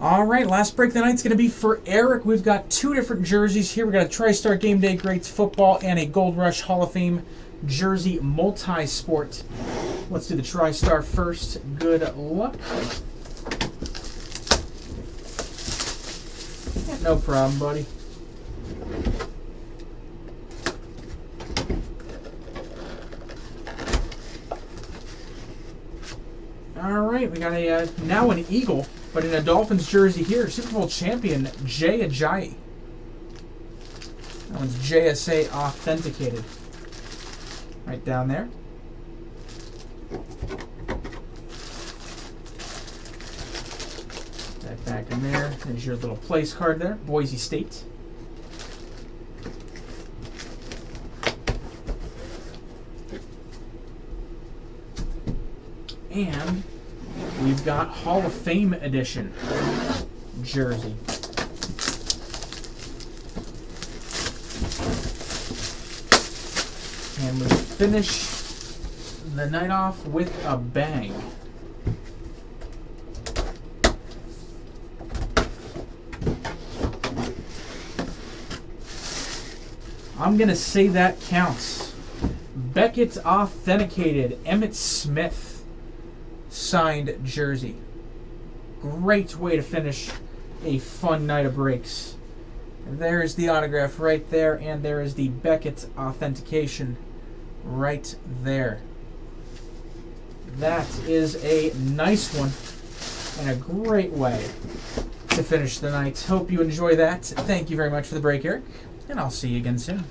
All right, last break of the night's going to be for Eric. We've got two different jerseys here. We've got a TriStar Game Day Greats Football and a Gold Rush Hall of Fame jersey multi-sport. Let's do the TriStar first. Good luck. Yeah, no problem, buddy. All right, we got a uh, now an Eagle, but in a Dolphins jersey here, Super Bowl champion Jay Ajayi. That one's JSA authenticated. Right down there. That back in there. There's your little place card there, Boise State. And we've got Hall of Fame edition jersey. And we finish the night off with a bang. I'm going to say that counts. Beckett authenticated Emmitt Smith signed jersey. Great way to finish a fun night of breaks. There's the autograph right there, and there is the Beckett authentication right there. That is a nice one and a great way to finish the night. Hope you enjoy that. Thank you very much for the break, Eric, and I'll see you again soon.